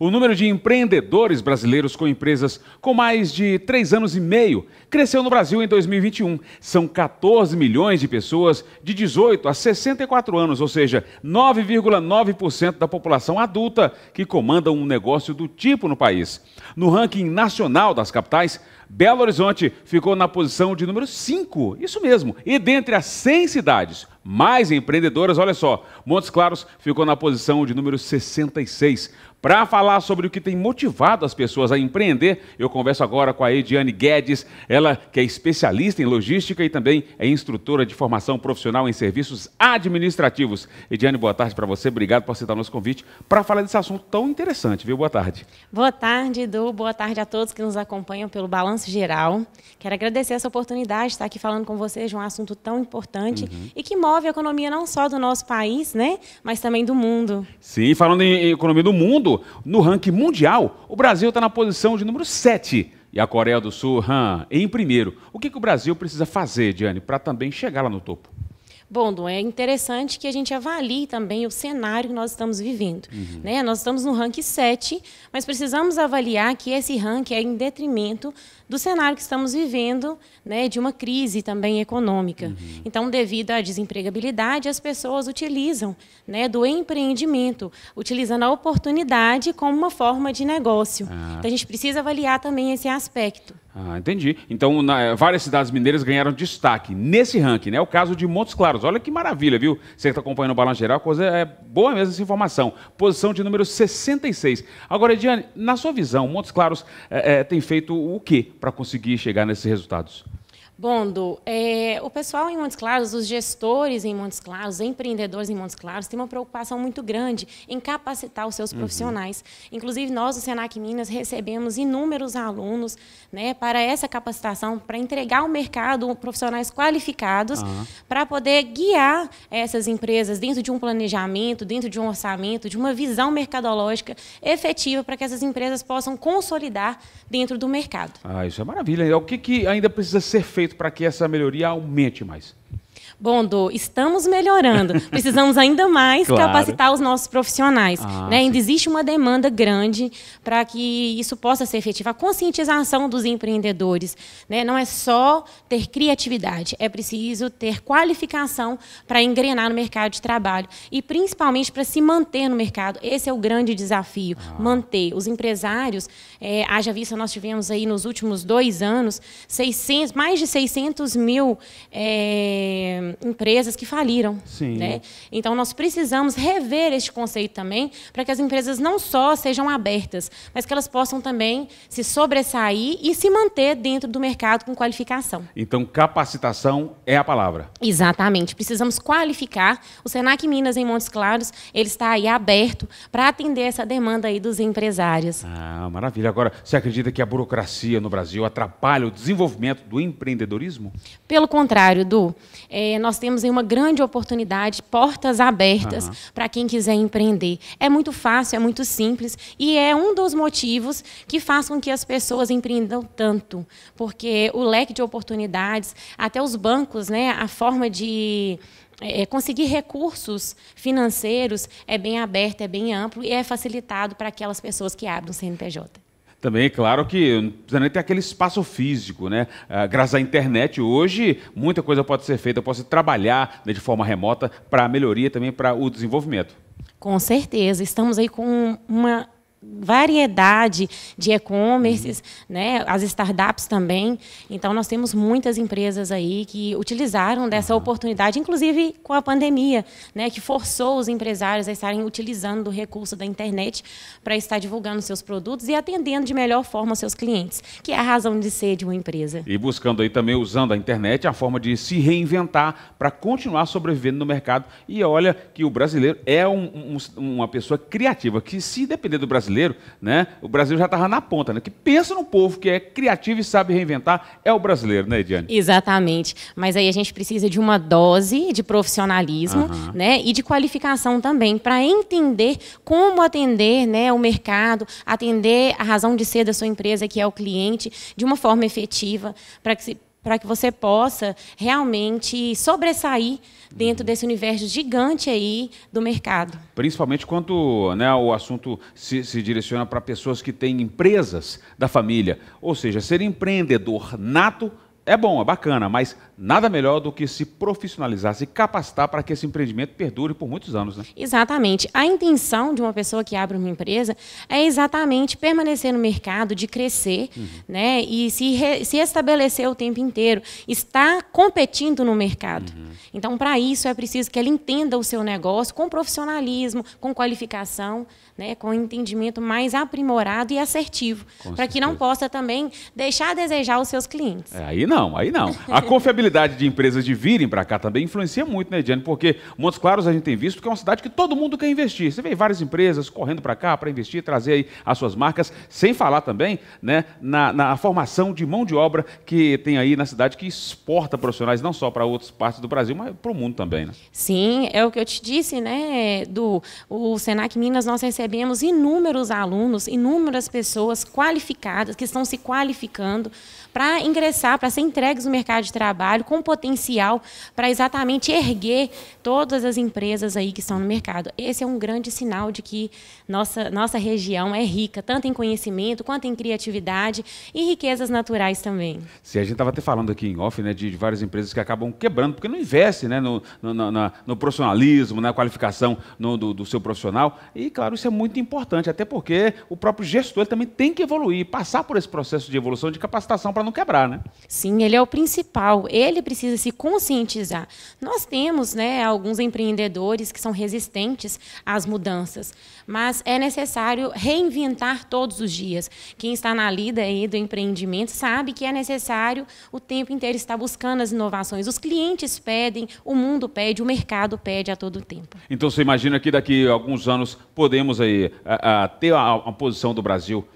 O número de empreendedores brasileiros com empresas com mais de três anos e meio cresceu no Brasil em 2021. São 14 milhões de pessoas de 18 a 64 anos, ou seja, 9,9% da população adulta que comandam um negócio do tipo no país. No ranking nacional das capitais, Belo Horizonte ficou na posição de número 5, isso mesmo. E dentre as 100 cidades mais empreendedoras, olha só, Montes Claros ficou na posição de número 66. Para falar sobre o que tem motivado as pessoas a empreender, eu converso agora com a Ediane Guedes, ela que é especialista em logística e também é instrutora de formação profissional em serviços administrativos. Ediane, boa tarde para você, obrigado por aceitar o nosso convite para falar desse assunto tão interessante, viu? Boa tarde. Boa tarde, Edu, boa tarde a todos que nos acompanham pelo Balanço Geral. Quero agradecer essa oportunidade de estar aqui falando com vocês de um assunto tão importante uhum. e que move a economia não só do nosso país, né, mas também do mundo. Sim, falando em economia do mundo, mundo, no ranking mundial, o Brasil está na posição de número 7 e a Coreia do Sul hum, em primeiro. O que, que o Brasil precisa fazer, Diane, para também chegar lá no topo? Bom, é interessante que a gente avalie também o cenário que nós estamos vivendo. Uhum. Né? Nós estamos no ranking 7, mas precisamos avaliar que esse ranking é em detrimento do cenário que estamos vivendo, né, de uma crise também econômica. Uhum. Então, devido à desempregabilidade, as pessoas utilizam né, do empreendimento, utilizando a oportunidade como uma forma de negócio. Ah. Então, a gente precisa avaliar também esse aspecto. Ah, entendi. Então, na, várias cidades mineiras ganharam destaque nesse ranking, né? O caso de Montes Claros. Olha que maravilha, viu? Você que está acompanhando o Balanço Geral, coisa é boa mesmo essa informação. Posição de número 66. Agora, Ediane, na sua visão, Montes Claros é, é, tem feito o quê para conseguir chegar nesses resultados? Bondo, é, o pessoal em Montes Claros, os gestores em Montes Claros, os empreendedores em Montes Claros, têm uma preocupação muito grande em capacitar os seus uhum. profissionais. Inclusive, nós, do Senac Minas, recebemos inúmeros alunos né, para essa capacitação, para entregar ao mercado profissionais qualificados, uhum. para poder guiar essas empresas dentro de um planejamento, dentro de um orçamento, de uma visão mercadológica efetiva, para que essas empresas possam consolidar dentro do mercado. Ah, isso é maravilha. O que, que ainda precisa ser feito? Feito para que essa melhoria aumente mais? Bom, Do, estamos melhorando. Precisamos ainda mais claro. capacitar os nossos profissionais. Ah, né? Ainda existe uma demanda grande para que isso possa ser efetivo. A conscientização dos empreendedores. Né? Não é só ter criatividade, é preciso ter qualificação para engrenar no mercado de trabalho. E principalmente para se manter no mercado. Esse é o grande desafio, ah. manter. Os empresários, é, haja vista, nós tivemos aí nos últimos dois anos 600, mais de 600 mil. É, empresas que faliram. Sim. Né? Então, nós precisamos rever este conceito também, para que as empresas não só sejam abertas, mas que elas possam também se sobressair e se manter dentro do mercado com qualificação. Então, capacitação é a palavra. Exatamente. Precisamos qualificar. O Senac Minas, em Montes Claros, ele está aí aberto para atender essa demanda aí dos empresários. Ah, maravilha. Agora, você acredita que a burocracia no Brasil atrapalha o desenvolvimento do empreendedorismo? Pelo contrário, Du. É, nós temos uma grande oportunidade, portas abertas uhum. para quem quiser empreender. É muito fácil, é muito simples e é um dos motivos que faz com que as pessoas empreendam tanto, porque o leque de oportunidades, até os bancos, né, a forma de é, conseguir recursos financeiros é bem aberto, é bem amplo e é facilitado para aquelas pessoas que abrem o CNPJ. Também claro que não precisa nem ter aquele espaço físico, né? Ah, graças à internet, hoje, muita coisa pode ser feita, pode trabalhar né, de forma remota para a melhoria também para o desenvolvimento. Com certeza. Estamos aí com uma variedade de e-commerces, uhum. né? as startups também. Então, nós temos muitas empresas aí que utilizaram dessa uhum. oportunidade, inclusive com a pandemia, né? que forçou os empresários a estarem utilizando o recurso da internet para estar divulgando seus produtos e atendendo de melhor forma seus clientes, que é a razão de ser de uma empresa. E buscando aí também, usando a internet, a forma de se reinventar para continuar sobrevivendo no mercado. E olha que o brasileiro é um, um, uma pessoa criativa, que se depender do brasileiro, brasileiro, né? O Brasil já estava na ponta, né? Que pensa no povo que é criativo e sabe reinventar, é o brasileiro, né, Ediane? Exatamente. Mas aí a gente precisa de uma dose de profissionalismo, uhum. né? E de qualificação também, para entender como atender né, o mercado, atender a razão de ser da sua empresa, que é o cliente, de uma forma efetiva, para que para que você possa realmente sobressair dentro desse universo gigante aí do mercado. Principalmente quando né, o assunto se, se direciona para pessoas que têm empresas da família, ou seja, ser empreendedor nato é bom, é bacana, mas nada melhor do que se profissionalizar, se capacitar para que esse empreendimento perdure por muitos anos. Né? Exatamente. A intenção de uma pessoa que abre uma empresa é exatamente permanecer no mercado, de crescer uhum. né, e se, re, se estabelecer o tempo inteiro, estar competindo no mercado. Uhum. Então, para isso, é preciso que ele entenda o seu negócio com profissionalismo, com qualificação, né, com entendimento mais aprimorado e assertivo, para que não possa também deixar a desejar os seus clientes. É, aí não, aí não. A confiabilidade de empresas de virem para cá também influencia muito, né, Diane? Porque Montes Claros a gente tem visto que é uma cidade que todo mundo quer investir. Você vê várias empresas correndo para cá para investir, trazer aí as suas marcas, sem falar também né, na, na formação de mão de obra que tem aí na cidade que exporta profissionais não só para outras partes do Brasil, mas para o mundo também, né? Sim, é o que eu te disse, né, do o Senac Minas nós recebemos inúmeros alunos, inúmeras pessoas qualificadas que estão se qualificando para ingressar, para ser entregues no mercado de trabalho com potencial para exatamente erguer todas as empresas aí que estão no mercado. Esse é um grande sinal de que nossa, nossa região é rica, tanto em conhecimento quanto em criatividade e riquezas naturais também. Se a gente estava até falando aqui em off né, de, de, várias empresas que acabam quebrando, porque não investem né, no, no, no, no profissionalismo, na qualificação no, do, do seu profissional. E, claro, isso é muito importante, até porque o próprio gestor também tem que evoluir, passar por esse processo de evolução, de capacitação para não quebrar, né? Sim, ele é o principal. Ele precisa se conscientizar. Nós temos, né, alguns empreendedores que são resistentes às mudanças, mas é necessário reinventar todos os dias. Quem está na lida aí do empreendimento sabe que é necessário o tempo inteiro estar buscando as inovações. Os clientes pedem, o mundo pede, o mercado pede a todo tempo. Então você imagina que daqui a alguns anos podemos aí a, a ter a, a, posição do Brasil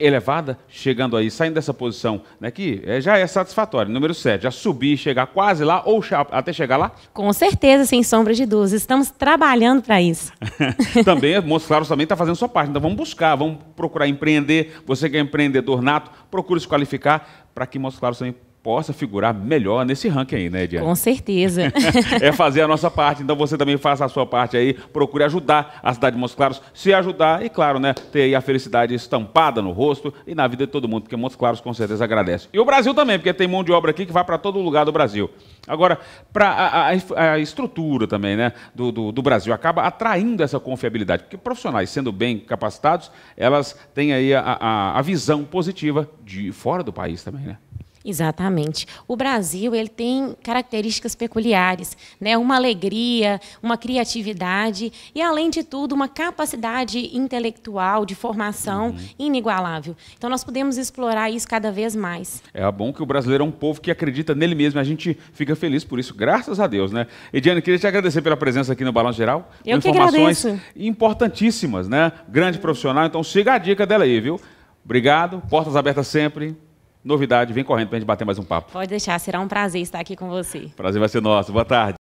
elevada, chegando aí, saindo dessa posição, né, que é, já é satisfatória. Número 7, já subir, chegar quase lá ou até chegar lá? Com certeza, sem sombra de dúvidas. Estamos trabalhando para isso. também, Montes Claros também está fazendo sua parte. Então vamos buscar, vamos procurar empreender. Você que é empreendedor nato, procure se qualificar para que Montes Claros também possa figurar melhor nesse ranking aí, né, Diana? Com certeza. é fazer a nossa parte, então você também faça a sua parte aí, procure ajudar a cidade de Montes Claros, se ajudar e, claro, né, ter aí a felicidade estampada no rosto e na vida de todo mundo, porque Montes Claros com certeza agradece. E o Brasil também, porque tem mão de obra aqui que vai para todo lugar do Brasil. Agora, para a, a, a, estrutura também, né, do, do, do, Brasil, acaba atraindo essa confiabilidade, porque profissionais sendo bem capacitados, elas têm aí a, a, a visão positiva de fora do país também, né? Exatamente. O Brasil ele tem características peculiares, né? uma alegria, uma criatividade e, além de tudo, uma capacidade intelectual de formação uhum. inigualável. Então, nós podemos explorar isso cada vez mais. É bom que o brasileiro é um povo que acredita nele mesmo. A gente fica feliz por isso, graças a Deus. Né? Ediane, queria te agradecer pela presença aqui no Balanço Geral. Eu que informações agradeço. importantíssimas, né? Grande profissional. Então, siga a dica dela aí, viu? Obrigado. Portas abertas sempre novidade, vem correndo para a gente bater mais um papo. Pode deixar, será um prazer estar aqui com você. Prazer vai ser nosso. Boa tarde.